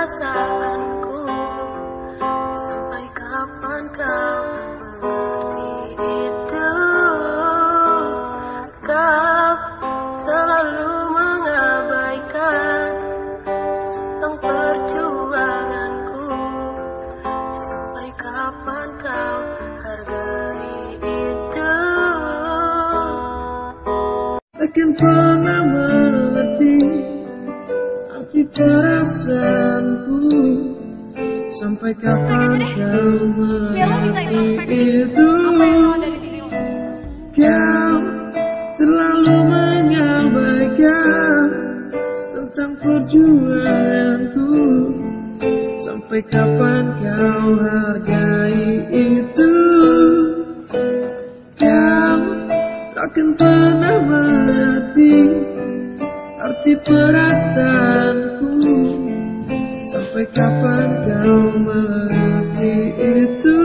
perasaanku. Sampai kapan kau mengerti itu? Kau selalu mengabaikan Tentang perjuanganku. Sampai kapan kau hargai itu? Akan pernah perasaanku Sampai kapan kau introspeksi itu. Kau terlalu mengabaikan Tentang perjuanganku. Sampai kapan kau hargai itu? Kau takkan pernah mengerti Arti perasaanku. Sampai kapan kau mengerti itu